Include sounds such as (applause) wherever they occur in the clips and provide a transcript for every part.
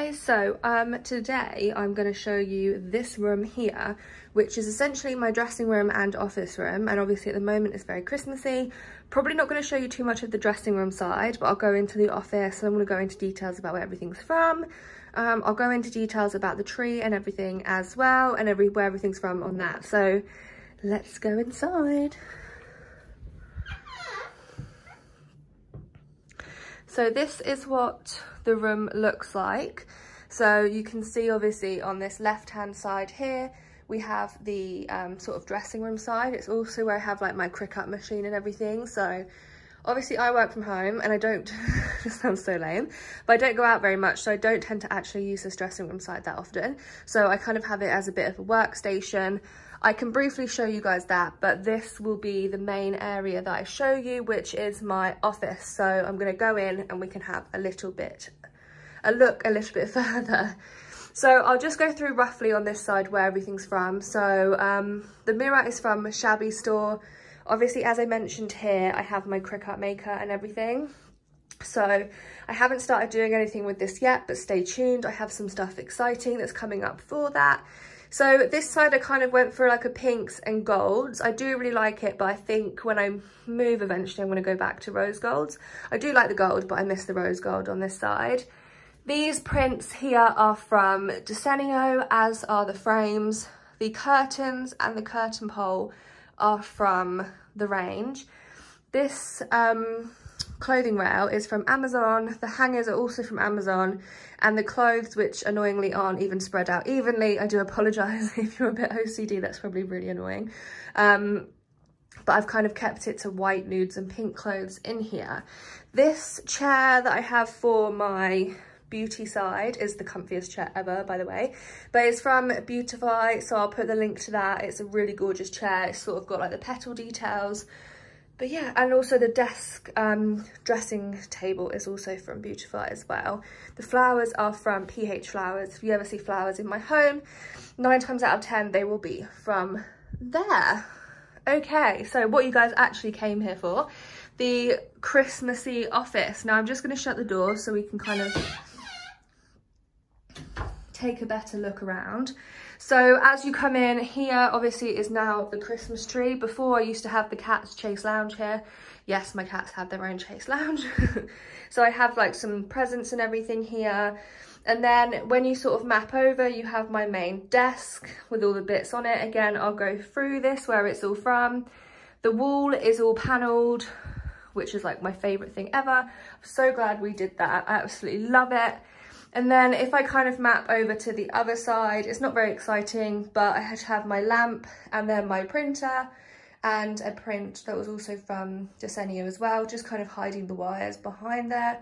guys, so um, today I'm going to show you this room here, which is essentially my dressing room and office room. And obviously at the moment it's very Christmassy. Probably not going to show you too much of the dressing room side, but I'll go into the office and I'm going to go into details about where everything's from. Um, I'll go into details about the tree and everything as well and every, where everything's from on that. So let's go inside. So this is what the room looks like. So you can see obviously on this left hand side here, we have the um, sort of dressing room side. It's also where I have like my Cricut machine and everything. So obviously I work from home and I don't, (laughs) this sounds so lame, but I don't go out very much. So I don't tend to actually use this dressing room side that often. So I kind of have it as a bit of a workstation. I can briefly show you guys that, but this will be the main area that I show you, which is my office. So I'm gonna go in and we can have a little bit, a look a little bit (laughs) further. So I'll just go through roughly on this side where everything's from. So um, the mirror is from Shabby Store. Obviously, as I mentioned here, I have my Cricut maker and everything. So I haven't started doing anything with this yet, but stay tuned. I have some stuff exciting that's coming up for that. So this side I kind of went for like a pinks and golds. I do really like it, but I think when I move eventually, I'm gonna go back to rose golds. I do like the gold, but I miss the rose gold on this side. These prints here are from Desenio, as are the frames. The curtains and the curtain pole are from the range. This um, clothing rail is from Amazon. The hangers are also from Amazon. And the clothes, which annoyingly aren't even spread out evenly, I do apologise (laughs) if you're a bit OCD, that's probably really annoying. Um, but I've kind of kept it to white, nudes and pink clothes in here. This chair that I have for my beauty side is the comfiest chair ever, by the way. But it's from Beautify, so I'll put the link to that. It's a really gorgeous chair. It's sort of got like the petal details but yeah, and also the desk um, dressing table is also from Beautify as well. The flowers are from PH Flowers. If you ever see flowers in my home, nine times out of 10, they will be from there. Okay, so what you guys actually came here for, the Christmassy office. Now I'm just gonna shut the door so we can kind of take a better look around. So as you come in here, obviously is now the Christmas tree. Before I used to have the cat's chase lounge here. Yes, my cats have their own chase lounge. (laughs) so I have like some presents and everything here. And then when you sort of map over, you have my main desk with all the bits on it. Again, I'll go through this where it's all from. The wall is all panelled, which is like my favourite thing ever. I'm so glad we did that. I absolutely love it. And then if I kind of map over to the other side, it's not very exciting, but I had to have my lamp and then my printer and a print that was also from Desenio as well, just kind of hiding the wires behind there.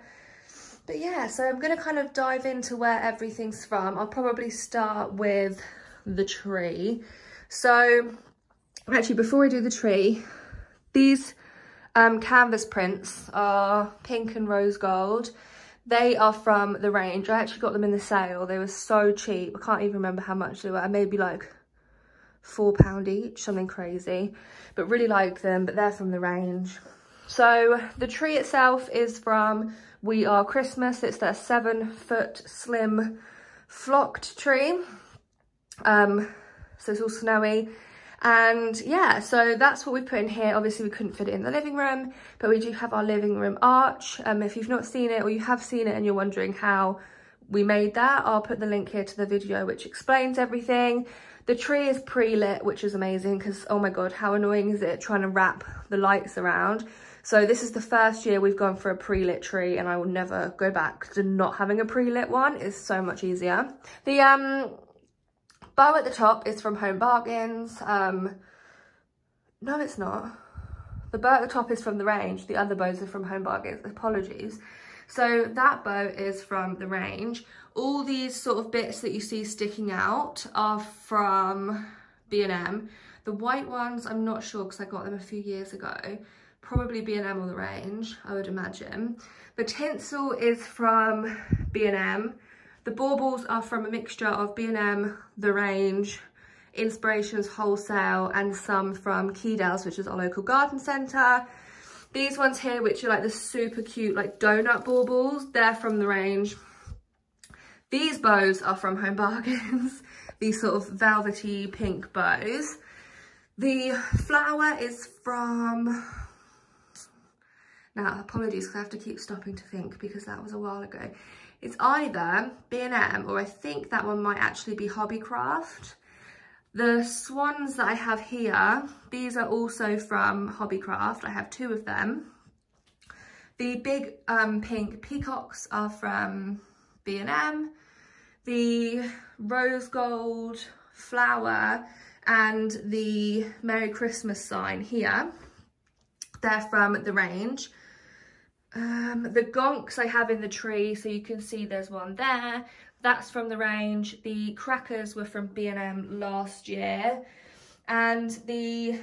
But yeah, so I'm gonna kind of dive into where everything's from. I'll probably start with the tree. So actually before I do the tree, these um, canvas prints are pink and rose gold. They are from the range. I actually got them in the sale. They were so cheap. I can't even remember how much they were. Maybe like four pound each, something crazy. But really like them, but they're from the range. So the tree itself is from We Are Christmas. It's their seven foot slim flocked tree. Um, so it's all snowy. And yeah, so that's what we put in here. Obviously we couldn't fit it in the living room, but we do have our living room arch. Um, if you've not seen it or you have seen it and you're wondering how we made that, I'll put the link here to the video which explains everything. The tree is pre-lit, which is amazing because, oh my God, how annoying is it trying to wrap the lights around? So this is the first year we've gone for a pre-lit tree and I will never go back to not having a pre-lit one. It's so much easier. The um Bow at the top is from Home Bargains. Um, no, it's not. The bow at the top is from the range. The other bows are from Home Bargains. Apologies. So that bow is from the range. All these sort of bits that you see sticking out are from B&M. The white ones, I'm not sure because I got them a few years ago. Probably B&M or the range, I would imagine. The tinsel is from B&M. The baubles are from a mixture of B&M, The Range, Inspirations Wholesale and some from Kedales, which is our local garden centre. These ones here, which are like the super cute like donut baubles, they're from The Range. These bows are from Home Bargains, (laughs) these sort of velvety pink bows. The flower is from, now apologies because I have to keep stopping to think because that was a while ago. It's either B&M or I think that one might actually be Hobbycraft. The swans that I have here, these are also from Hobbycraft. I have two of them. The big um, pink peacocks are from B&M. The rose gold flower and the Merry Christmas sign here, they're from the range. Um, the gonks I have in the tree, so you can see there's one there. That's from the range. The crackers were from B&M last year. And the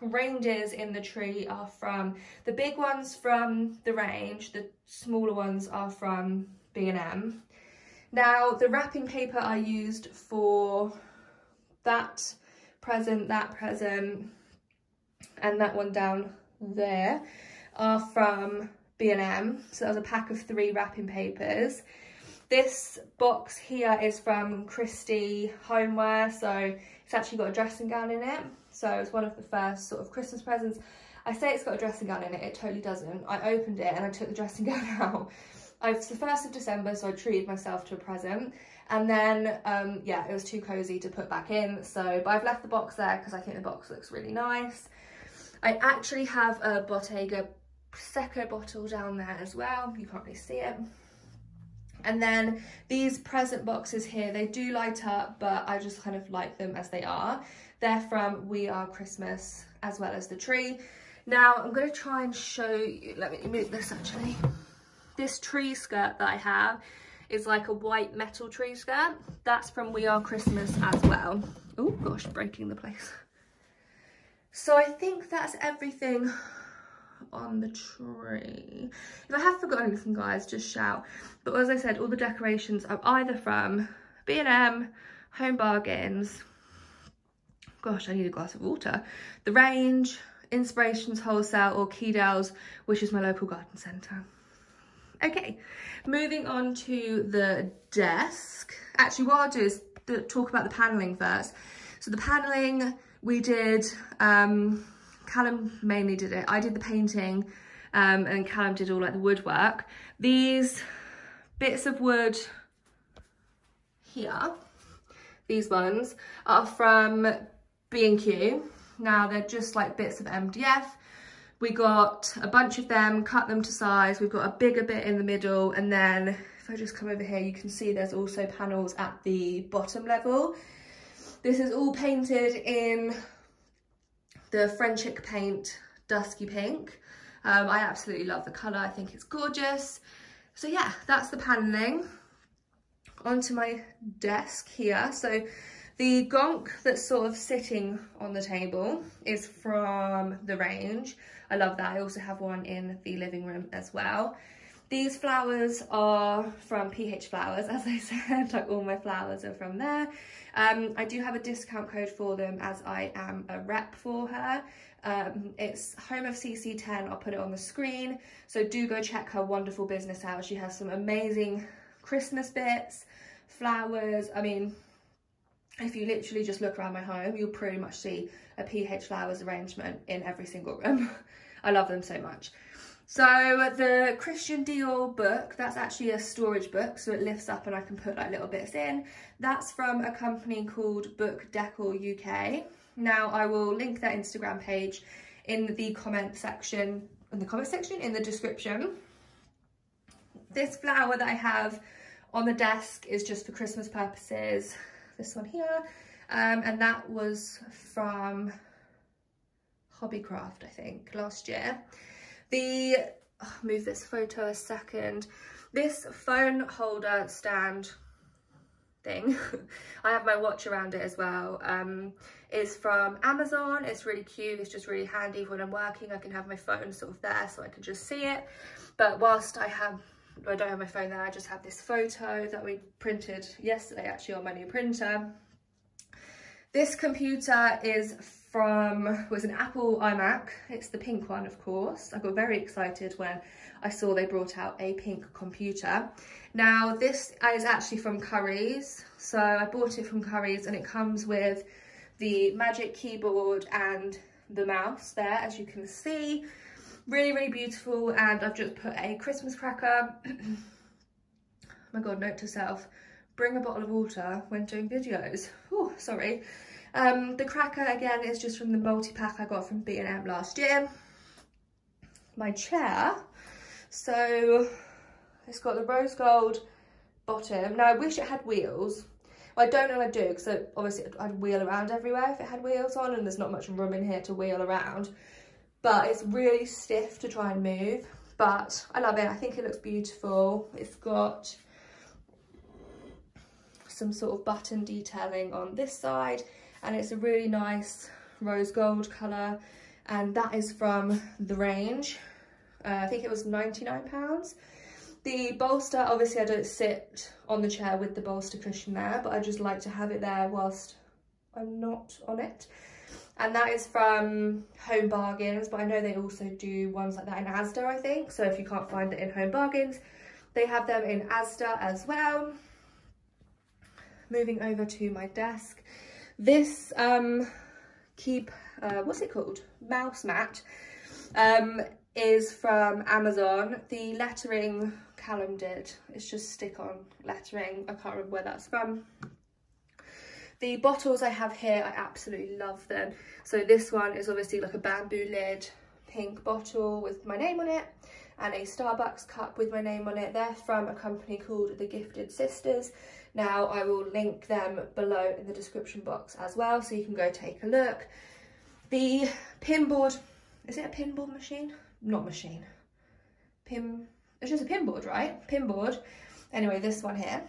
reindeers in the tree are from, the big ones from the range, the smaller ones are from B&M. Now, the wrapping paper I used for that present, that present, and that one down there are from B&M. So that was a pack of three wrapping papers. This box here is from Christie Homeware. So it's actually got a dressing gown in it. So it's one of the first sort of Christmas presents. I say it's got a dressing gown in it, it totally doesn't. I opened it and I took the dressing (laughs) gown out. It's the 1st of December, so I treated myself to a present. And then, um, yeah, it was too cozy to put back in. So, but I've left the box there because I think the box looks really nice. I actually have a Bottega Prosecco bottle down there as well. You can't really see it. And then these present boxes here, they do light up, but I just kind of like them as they are. They're from We Are Christmas, as well as the tree. Now, I'm going to try and show you, let me move this actually. This tree skirt that I have is like a white metal tree skirt. That's from We Are Christmas as well. Oh gosh, breaking the place. So I think that's everything on the tree. If I have forgotten anything, guys, just shout. But as I said, all the decorations are either from B&M, Home Bargains, gosh, I need a glass of water, The Range, Inspirations Wholesale or Kedales, which is my local garden centre. Okay, moving on to the desk. Actually, what I'll do is talk about the panelling first. So the panelling, we did, um, Callum mainly did it. I did the painting um, and Callum did all like the woodwork. These bits of wood here, these ones, are from B&Q. Now they're just like bits of MDF. We got a bunch of them, cut them to size. We've got a bigger bit in the middle and then if I just come over here, you can see there's also panels at the bottom level. This is all painted in the Frenchic paint Dusky Pink. Um, I absolutely love the colour. I think it's gorgeous. So yeah, that's the panelling. Onto my desk here. So the gonk that's sort of sitting on the table is from the range. I love that. I also have one in the living room as well. These flowers are from PH Flowers, as I (laughs) said, like all my flowers are from there. Um, I do have a discount code for them as I am a rep for her. Um, it's Home of CC10, I'll put it on the screen. So do go check her wonderful business out. She has some amazing Christmas bits, flowers. I mean, if you literally just look around my home, you'll pretty much see a PH Flowers arrangement in every single room. (laughs) I love them so much. So the Christian Dior book, that's actually a storage book, so it lifts up and I can put like little bits in. That's from a company called Book Decor UK. Now I will link their Instagram page in the comment section, in the comment section, in the description. This flower that I have on the desk is just for Christmas purposes. This one here, um, and that was from Hobbycraft, I think, last year. The, oh, move this photo a second. This phone holder stand thing, (laughs) I have my watch around it as well, um, is from Amazon. It's really cute. It's just really handy when I'm working. I can have my phone sort of there so I can just see it. But whilst I have I don't have my phone there, I just have this photo that we printed yesterday actually on my new printer. This computer is from, was an Apple iMac. It's the pink one, of course. I got very excited when I saw they brought out a pink computer. Now, this is actually from Currys. So I bought it from Currys and it comes with the Magic Keyboard and the mouse there, as you can see. Really, really beautiful. And I've just put a Christmas cracker. oh (clears throat) my God, note to self, bring a bottle of water when doing videos. Oh, sorry. Um, the cracker, again, is just from the multi-pack I got from B&M last year. My chair, so it's got the rose gold bottom. Now, I wish it had wheels. I don't know I do, because obviously I'd wheel around everywhere if it had wheels on, and there's not much room in here to wheel around. But it's really stiff to try and move. But I love it. I think it looks beautiful. It's got some sort of button detailing on this side and it's a really nice rose gold colour. And that is from the range uh, I think it was 99 pounds. The bolster obviously I don't sit on the chair with the bolster cushion there but I just like to have it there whilst I'm not on it. And that is from Home Bargains but I know they also do ones like that in Asda I think. So if you can't find it in Home Bargains they have them in Asda as well. Moving over to my desk this um, keep, uh, what's it called? Mouse mat um, is from Amazon. The lettering Callum did, it's just stick on lettering. I can't remember where that's from. The bottles I have here, I absolutely love them. So this one is obviously like a bamboo lid, pink bottle with my name on it and a Starbucks cup with my name on it. They're from a company called The Gifted Sisters. Now I will link them below in the description box as well so you can go take a look. The pinboard, is it a pinboard machine? Not machine. Pin, it's just a pinboard, right? Pinboard. Anyway, this one here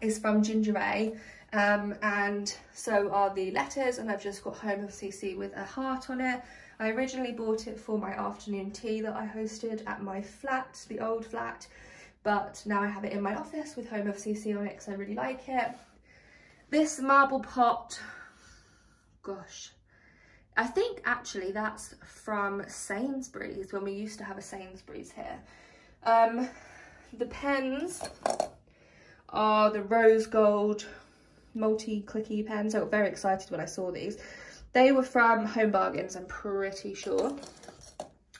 is from Ginger Ray. Um, and so are the letters and I've just got Home of CC with a heart on it. I originally bought it for my afternoon tea that I hosted at my flat, the old flat, but now I have it in my office with Home of CC on it because I really like it. This marble pot, gosh, I think actually that's from Sainsbury's when we used to have a Sainsbury's here. Um, the pens are the rose gold multi-clicky pens. I got very excited when I saw these. They were from Home Bargains, I'm pretty sure.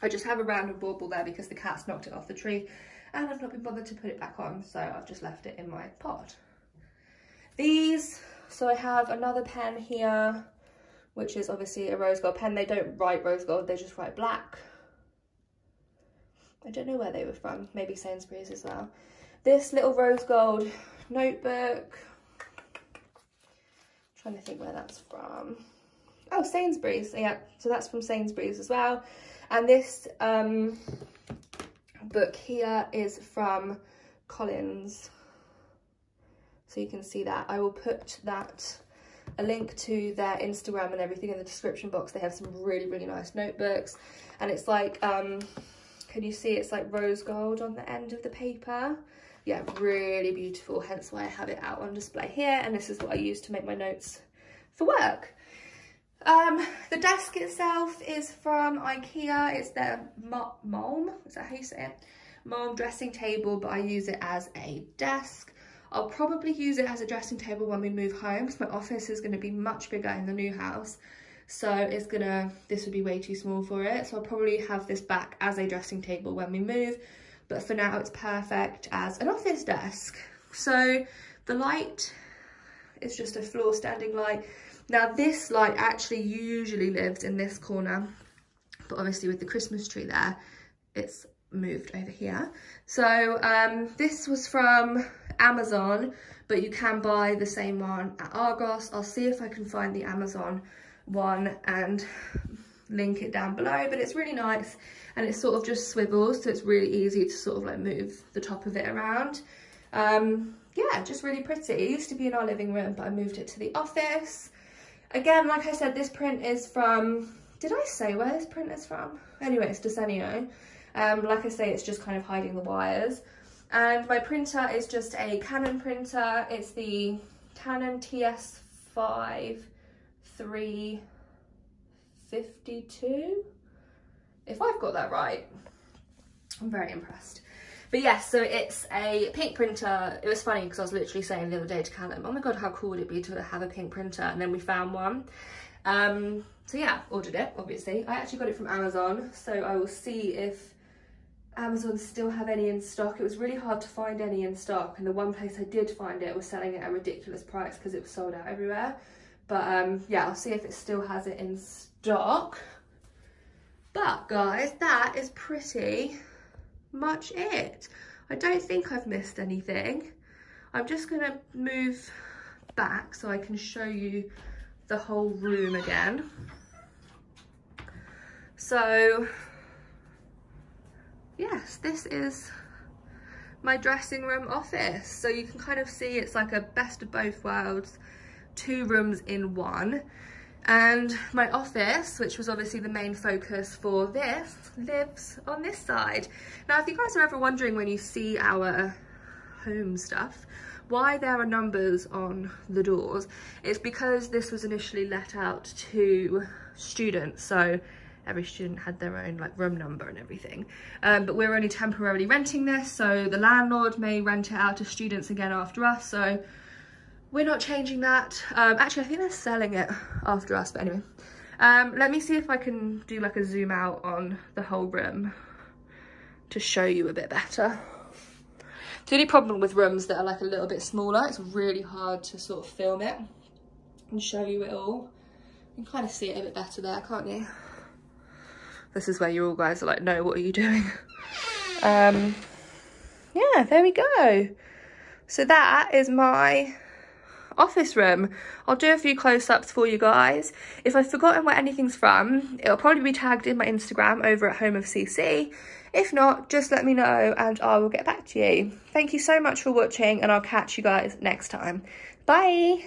I just have a random bauble there because the cat's knocked it off the tree and I've not been bothered to put it back on so I've just left it in my pot. These, so I have another pen here which is obviously a rose gold pen. They don't write rose gold, they just write black. I don't know where they were from, maybe Sainsbury's as well. This little rose gold notebook. I'm trying to think where that's from. Oh, Sainsbury's, yeah, so that's from Sainsbury's as well. And this um, book here is from Collins. So you can see that. I will put that, a link to their Instagram and everything in the description box. They have some really, really nice notebooks. And it's like, um, can you see it's like rose gold on the end of the paper? Yeah, really beautiful, hence why I have it out on display here. And this is what I use to make my notes for work. Um, the desk itself is from Ikea. It's their Malm, is that how you say it? Malm dressing table, but I use it as a desk. I'll probably use it as a dressing table when we move home because my office is going to be much bigger in the new house. So it's gonna, this would be way too small for it. So I'll probably have this back as a dressing table when we move. But for now, it's perfect as an office desk. So the light is just a floor standing light. Now this light actually usually lives in this corner, but obviously with the Christmas tree there, it's moved over here. So um, this was from Amazon, but you can buy the same one at Argos. I'll see if I can find the Amazon one and link it down below, but it's really nice and it sort of just swivels, so it's really easy to sort of like move the top of it around. Um, yeah, just really pretty. It used to be in our living room, but I moved it to the office. Again, like I said, this print is from, did I say where this print is from? Anyway, it's Desenio. Um, like I say, it's just kind of hiding the wires. And my printer is just a Canon printer. It's the Canon TS5 3, 52 if I've got that right. I'm very impressed. But yes, so it's a pink printer. It was funny because I was literally saying the other day to Callum, oh my God, how cool would it be to have a pink printer? And then we found one. Um, so yeah, ordered it, obviously. I actually got it from Amazon, so I will see if Amazon still have any in stock. It was really hard to find any in stock, and the one place I did find it was selling it at a ridiculous price because it was sold out everywhere. But um, yeah, I'll see if it still has it in stock. But guys, that is pretty much it. I don't think I've missed anything. I'm just gonna move back so I can show you the whole room again. So, yes, this is my dressing room office. So you can kind of see it's like a best of both worlds, two rooms in one. And my office, which was obviously the main focus for this, lives on this side. Now, if you guys are ever wondering when you see our home stuff, why there are numbers on the doors, it's because this was initially let out to students. So every student had their own like room number and everything. Um, but we're only temporarily renting this. So the landlord may rent it out to students again after us. So we're not changing that. Um, actually, I think they're selling it after us, but anyway. Um, let me see if I can do like a zoom out on the whole room to show you a bit better. The only problem with rooms that are like a little bit smaller, it's really hard to sort of film it and show you it all. You can kind of see it a bit better there, can't you? This is where you all guys are like, no, what are you doing? Um, yeah, there we go. So that is my office room. I'll do a few close-ups for you guys. If I've forgotten where anything's from, it'll probably be tagged in my Instagram over at Home of CC. If not, just let me know and I will get back to you. Thank you so much for watching and I'll catch you guys next time. Bye!